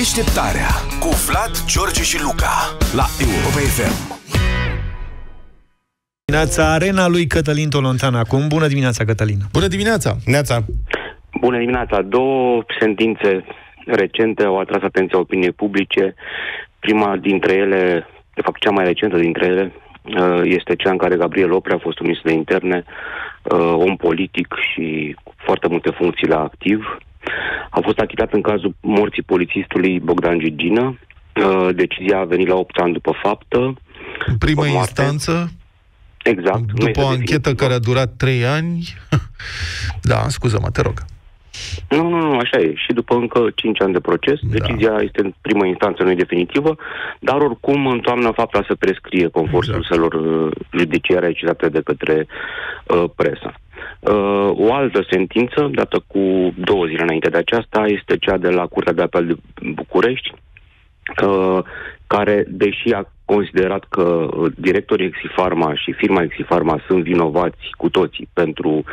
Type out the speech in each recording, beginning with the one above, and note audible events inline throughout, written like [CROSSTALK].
Deșteptarea cu Vlad, George și Luca la Europa FM. Dimineața, arena lui Cătălin Tolontan acum. Bună dimineața, Cătălin. Bună dimineața! Neața! Bună dimineața! Două sentințe recente au atras atenția opiniei publice. Prima dintre ele, de fapt cea mai recentă dintre ele, uh, este cea în care Gabriel Oprea a fost un ministru de interne, uh, om politic și cu foarte multe funcții la activ. A fost achitat în cazul morții polițistului Bogdan Gigină. Uh, decizia a venit la 8 ani după faptă. În primă După moarte. instanță, Exact. Nu după este o anchetă definitivă. care a durat trei ani... [LAUGHS] da, scuză-mă, te rog. Nu, nu, nu, așa e. Și după încă 5 ani de proces, Da. decizia este în primă instanță, nu e definitivă, dar oricum în toamnă fapta să prescrie conform Exact. surselor uh, judiciare citate de către uh, presă. Uh, o altă sentință, dată cu două zile înainte de aceasta, este cea de la Curtea de Apel de București, uh, care, deși a considerat că uh, directorii Exifarma și firma Exifarma sunt vinovați cu toții pentru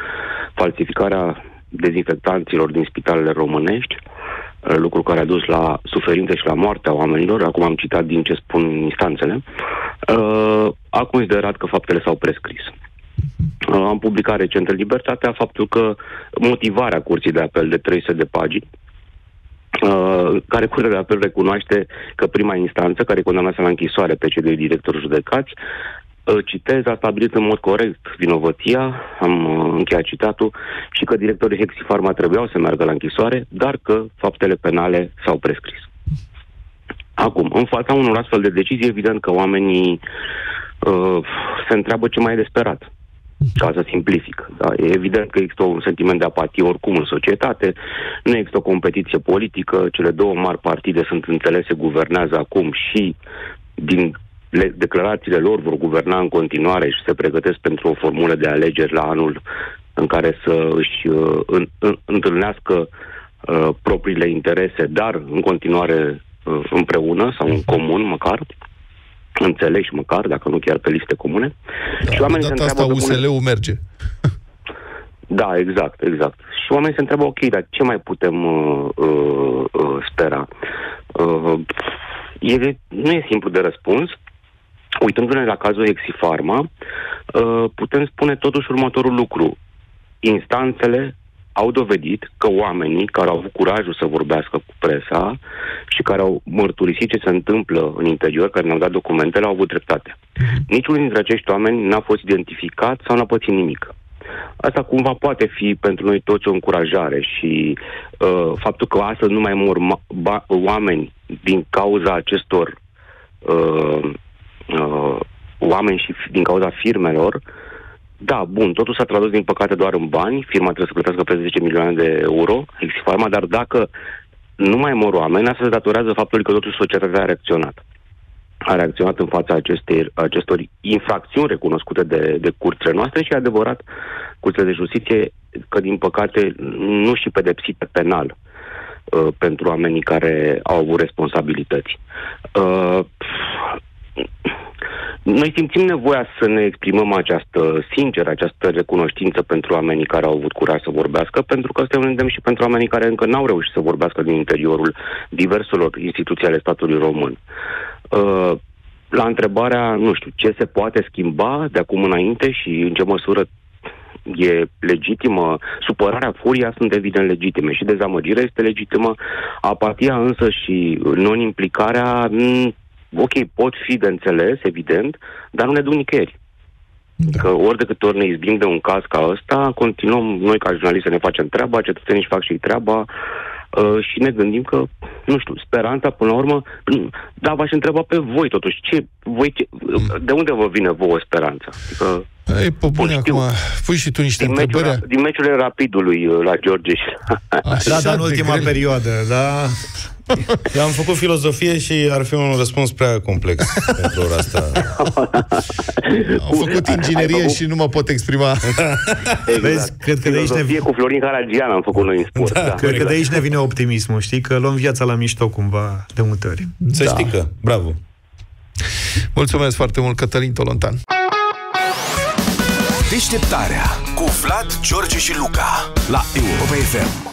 falsificarea dezinfectanților din spitalele românești, uh, lucru care a dus la suferințe și la moartea oamenilor, acum am citat din ce spun instanțele, uh, a considerat că faptele s-au prescris. Uh, Am publicat recent în Libertatea faptul că motivarea curții de apel de 300 de pagini uh, care Curtea de Apel recunoaște că prima instanță, care condamnase la închisoare pe cei doi directori judecați, uh, citez, a stabilit în mod corect vinovăția, am uh, încheiat citatul, și că directorii Hexifarma trebuiau să meargă la închisoare, dar că faptele penale s-au prescris. Acum, în fața unor astfel de decizii, evident că oamenii uh, se întreabă ce mai e de sperat ca să simplific. Da? E evident că există un sentiment de apatie oricum în societate, nu există o competiție politică, cele două mari partide sunt înțelese, guvernează acum și din le- declarațiile lor vor guverna în continuare și se pregătesc pentru o formulă de alegeri la anul în care să își uh, în, în, întâlnească uh, propriile interese, dar în continuare uh, împreună sau în comun măcar înțeleși măcar, dacă nu chiar pe liste comune. Da, și oamenii de se data asta întreabă... domnule, USL-ul merge. [LAUGHS] da, exact, exact. Și oamenii se întreabă, ok, dar ce mai putem uh, uh, uh, spera? Uh, e, nu e simplu de răspuns. Uitându-ne la cazul Exifarma, uh, putem spune totuși următorul lucru. Instanțele au dovedit că oamenii care au avut curajul să vorbească cu presa și care au mărturisit ce se întâmplă în interior, care ne-au dat documentele, au avut dreptate. Niciunul dintre acești oameni n-a fost identificat sau n-a pățit nimic. Asta cumva poate fi pentru noi toți o încurajare și uh, faptul că astăzi nu mai mor ma- ba- oameni din cauza acestor uh, uh, oameni și f- din cauza firmelor, da, bun, totul s-a tradus din păcate doar în bani, firma trebuie să plătească peste 10 milioane de euro, Exifarma, dar dacă nu mai mor oameni, asta se datorează faptului că totuși societatea a reacționat. A reacționat în fața acestei, acestor infracțiuni recunoscute de, de curțile noastre și e adevărat, curțile de justiție, că din păcate nu și pedepsite penal uh, pentru oamenii care au avut responsabilități. Uh, noi simțim nevoia să ne exprimăm această sinceră, această recunoștință pentru oamenii care au avut curaj să vorbească, pentru că este un îndemn și pentru oamenii care încă n-au reușit să vorbească din interiorul diverselor instituții ale statului român. Uh, la întrebarea, nu știu, ce se poate schimba de acum înainte și în ce măsură e legitimă, supărarea, furia sunt evident legitime și dezamăgirea este legitimă, apatia însă și non-implicarea, m, ok, pot fi de înțeles, evident, dar nu ne duc nicăieri. Da. Că ori de câte ori ne izbim de un caz ca ăsta, continuăm noi ca jurnaliști să ne facem treaba, cetățenii își fac și ei treaba uh, și ne gândim că, nu știu, speranța până la urmă, mm, [CLEARS THROAT] da, v-aș întreba pe voi totuși, ce, voi ce, de unde vă vine vouă speranța? Adică, Ei, pe bune, știu. acum, pui și tu niște din, întrebări. meciul, din meciurile rapidului uh, la George și Așa Da, dar în de ultima greu. perioadă, da. [LAUGHS] Eu am făcut filozofie și ar fi un răspuns prea complex pentru ora asta. [LAUGHS] Am făcut inginerie Ai făcut- și nu mă pot exprima. [LAUGHS] Vezi, cred că de aici ne- Filozofie cu Florin Caragian am făcut noi în sport. Da, Da, Cred că de aici ne vine optimismul, știi? Că luăm viața la mișto cumva de multe ori. Să Da. știi că, bravo. Mulțumesc foarte mult, Cătălin Tolontan. Deșteptarea cu Vlad, George și Luca la Europa FM.